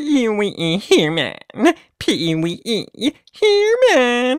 Pee Wee Herman. Pee Wee Herman.